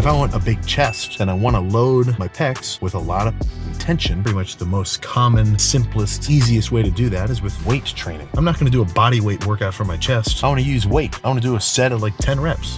If I want a big chest, and I want to load my pecs with a lot of tension. Pretty much the most common, simplest, easiest way to do that is with weight training. I'm not going to do a body weight workout for my chest. I want to use weight. I want to do a set of like 10 reps.